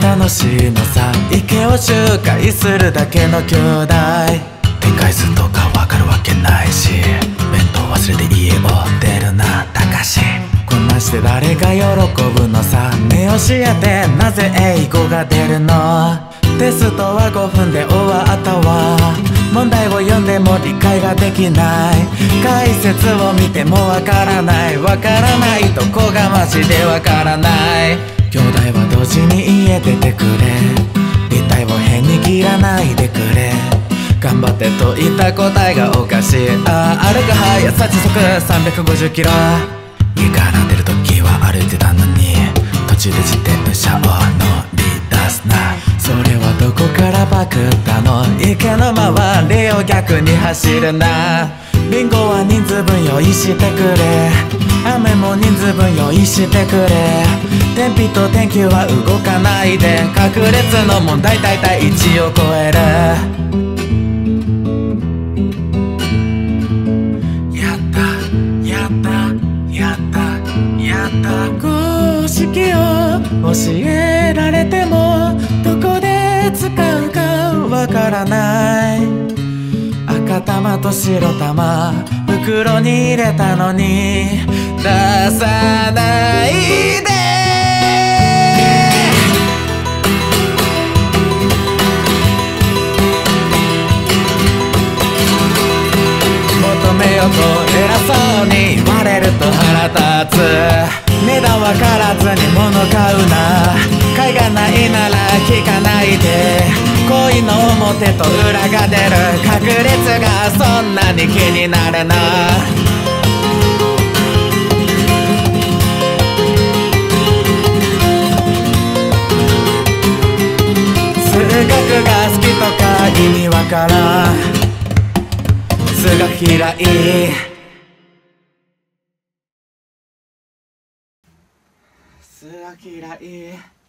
楽しいのさ池を周回するだけの兄弟。展開数とかわかるわけないし弁当忘れて家を出るなたかし。こんなして誰が喜ぶのさね教えてなぜ英語が出るの？テストは5分で終わったわ。問題を読んでも理解ができない。解説を見てもわからない。わからないとこがマジでわからない。兄弟は同時に家出てくれ。立体を変に切らないでくれ。頑張ってと言った答えがおかしい。ああ歩く速さ時速350キロ。家から出る時は歩いてたのに。途中で自転車を乗り出すな。それはどこからパクったの？池の周りを逆に走るな。リンゴは人数分用意してくれ。分用意してくれ。天日と天気は動かないで。確率の問題大体1を超える。やった。やった。やった。やった。公式を教えられてもどこで使うかわからない。赤玉と白玉袋に入れたのに。腹立つ。値段わからずに物買うな。買いがないなら聞かないで。恋の表と裏が出る。確率がそんなに気になるな。数学が好きとか意味わからん。数学嫌い。数学嫌い。